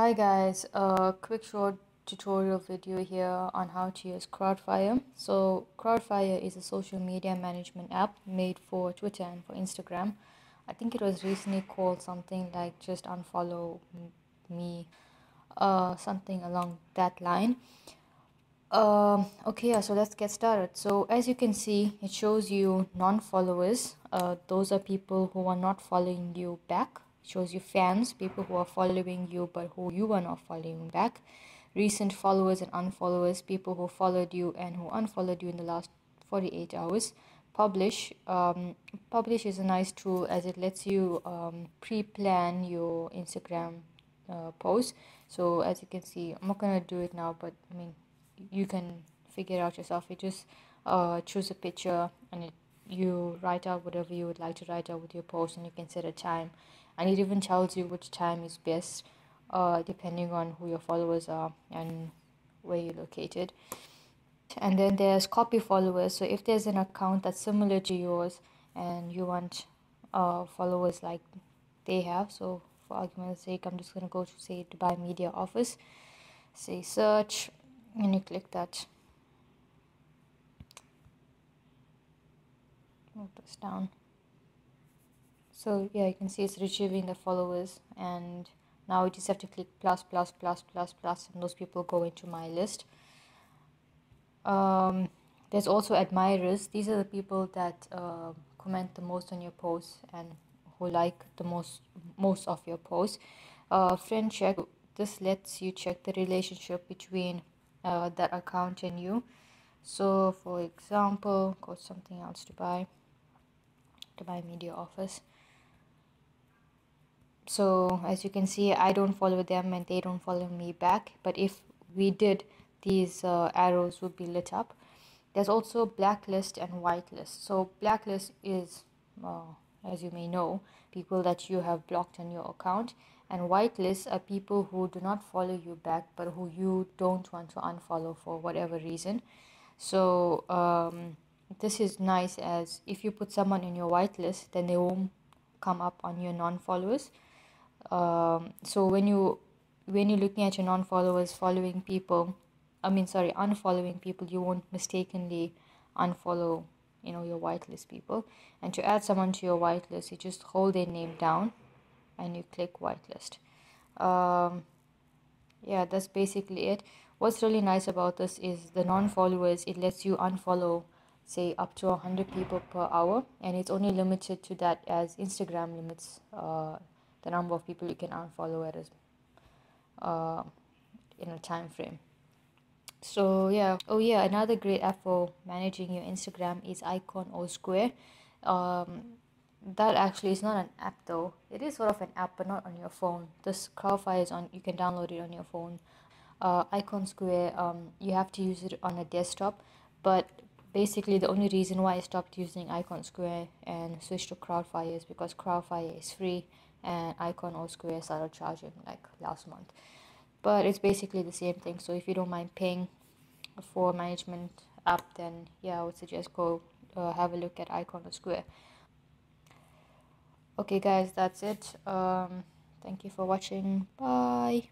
Hi guys, a quick short tutorial video here on how to use Crowdfire. So Crowdfire is a social media management app made for Twitter and for Instagram. I think it was recently called something like just unfollow me, uh, something along that line. Um, okay, so let's get started. So as you can see, it shows you non-followers. Uh, those are people who are not following you back shows you fans, people who are following you but who you are not following back, recent followers and unfollowers, people who followed you and who unfollowed you in the last 48 hours. Publish. Um, publish is a nice tool as it lets you um, pre-plan your Instagram uh, post. So as you can see, I'm not gonna do it now, but I mean, you can figure it out yourself. You just uh, choose a picture and it you write out whatever you would like to write out with your post and you can set a time. And it even tells you which time is best uh, depending on who your followers are and where you're located. And then there's copy followers. So if there's an account that's similar to yours and you want uh, followers like they have so for argument's sake i'm just going to go to say dubai media office. Say search and you click that move this down. So yeah you can see it's retrieving the followers and now you just have to click plus plus plus plus plus and those people go into my list. Um, there's also admirers. These are the people that uh, comment the most on your posts and who like the most most of your posts. Uh, friend check. This lets you check the relationship between uh, that account and you. So for example go something else to buy Dubai media office. So as you can see I don't follow them and they don't follow me back. But if we did these uh, arrows would be lit up. There's also blacklist and whitelist. So blacklist is uh, as you may know people that you have blocked on your account. And whitelist are people who do not follow you back but who you don't want to unfollow for whatever reason. So um, this is nice as if you put someone in your whitelist then they won't come up on your non-followers. Um, so when you when you're looking at your non-followers following people i mean sorry unfollowing people you won't mistakenly unfollow you know your whitelist people. And to add someone to your whitelist you just hold their name down and you click whitelist. Um, yeah that's basically it. What's really nice about this is the non-followers it lets you unfollow say up to 100 people per hour and it's only limited to that as instagram limits uh, the number of people you can unfollow at a, uh, in a time frame. So yeah. Oh yeah another great app for managing your instagram is Iconosquare. Um, that actually is not an app though. It is sort of an app but not on your phone. This crowdfire is on you can download it on your phone. Uh, Iconosquare um, you have to use it on a desktop but basically the only reason why I stopped using Iconosquare and switched to Crowdfire is because Crowdfire is free and Iconosquare started charging like last month. But it's basically the same thing. So if you don't mind paying for management app, then yeah, I would suggest go uh, have a look at Iconosquare. Okay, guys, that's it. Um, thank you for watching. Bye.